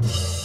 Bye.